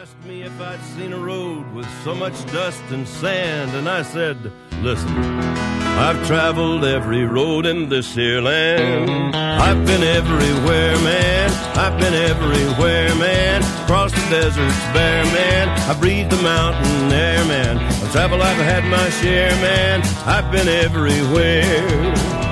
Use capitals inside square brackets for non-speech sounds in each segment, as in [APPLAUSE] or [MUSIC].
asked me if I'd seen a road with so much dust and sand, and I said, Listen, I've traveled every road in this here land. I've been everywhere, man. I've been everywhere, man. Across the deserts bare, man. I breathed the mountain air, man. I've traveled, I've had my share, man. I've been everywhere.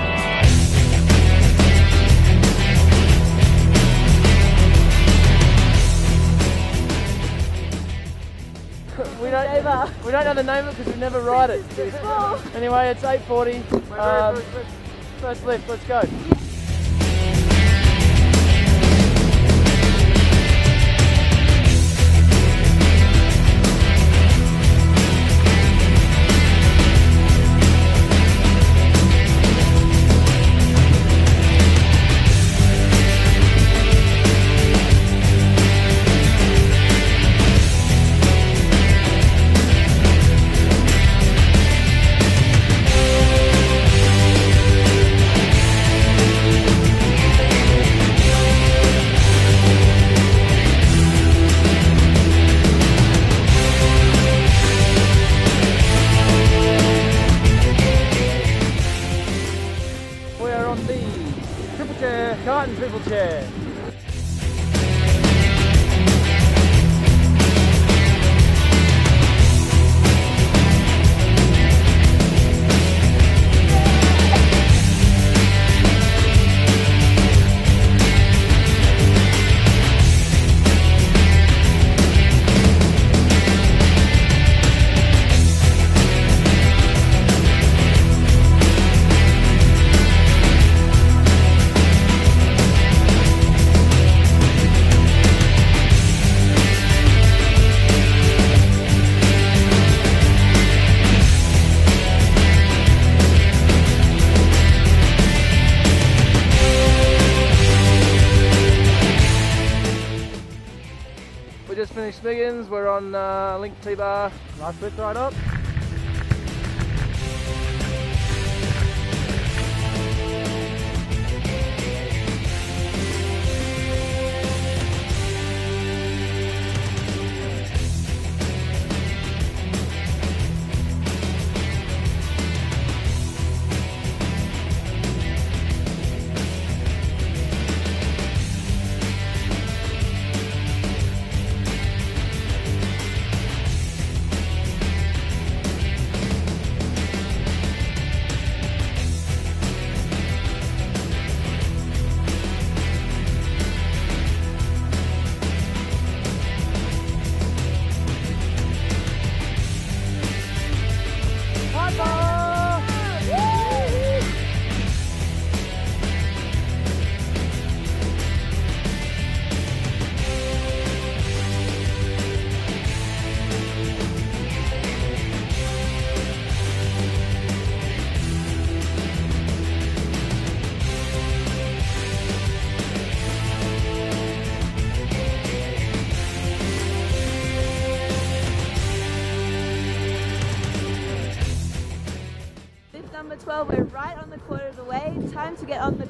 We don't, we don't know the name of it because we never ride it. [LAUGHS] Anyway, it's 8.40. Um, first lift, let's go. Ani, vem. Smiggins. We're on uh, Link T-Bar. Last bit right up. Get on the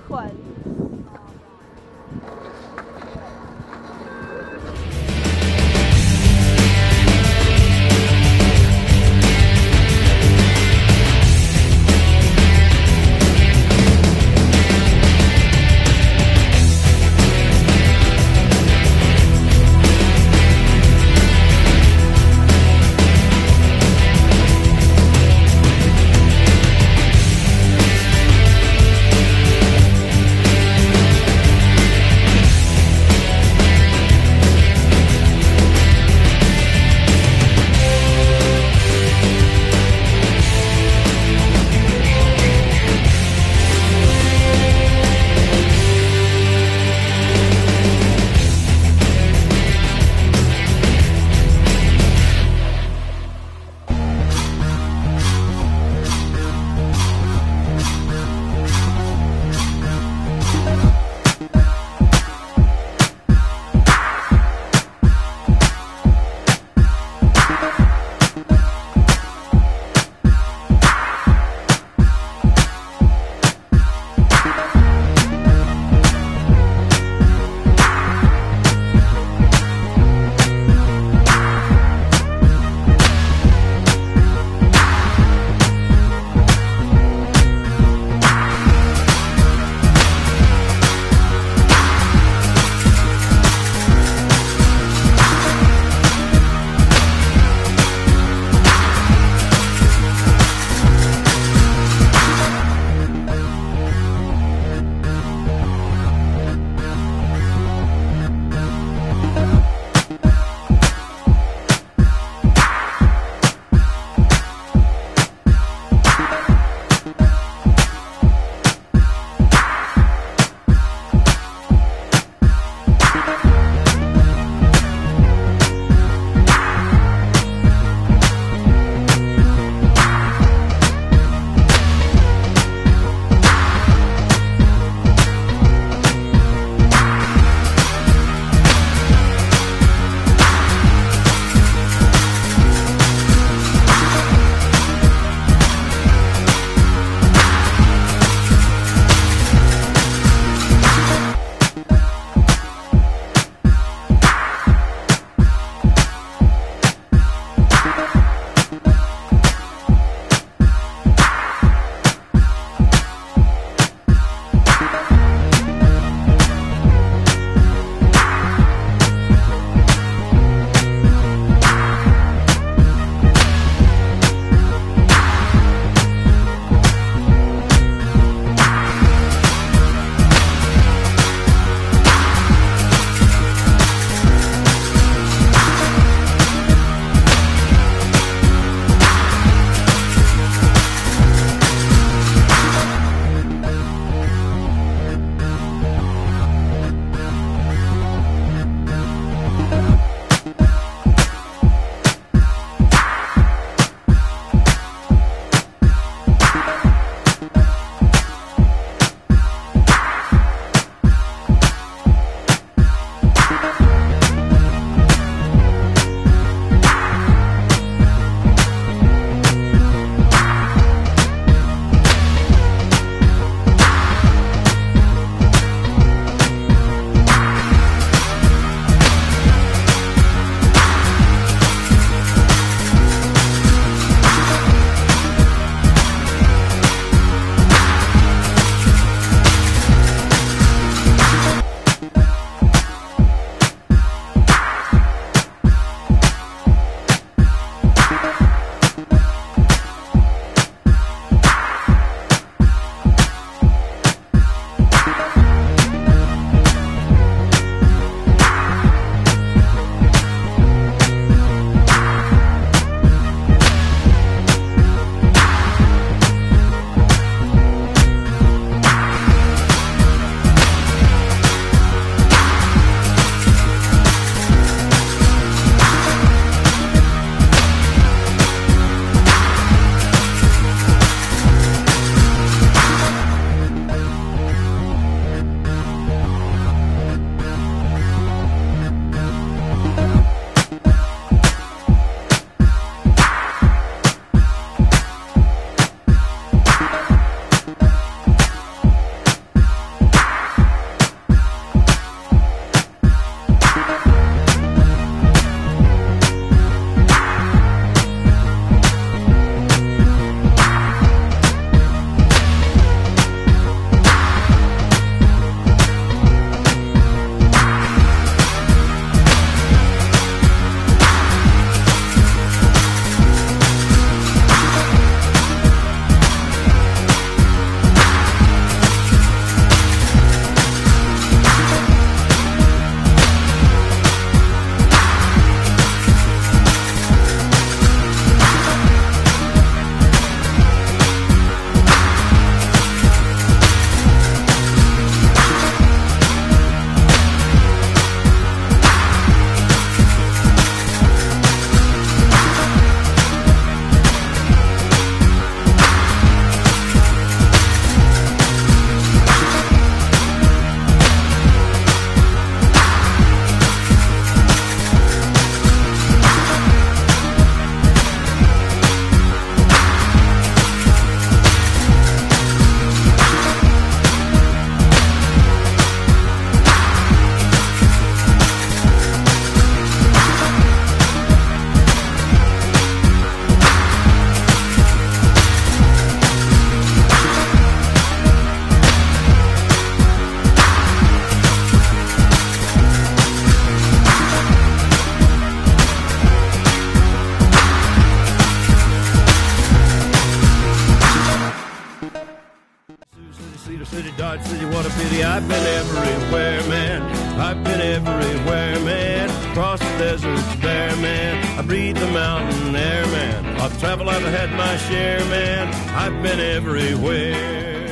Cedar City, Dodge City, what a pity. I've been everywhere, man. I've been everywhere, man. Across the deserts bare, man. I breathe the mountain air, man. I've traveled, I've had my share, man. I've been everywhere.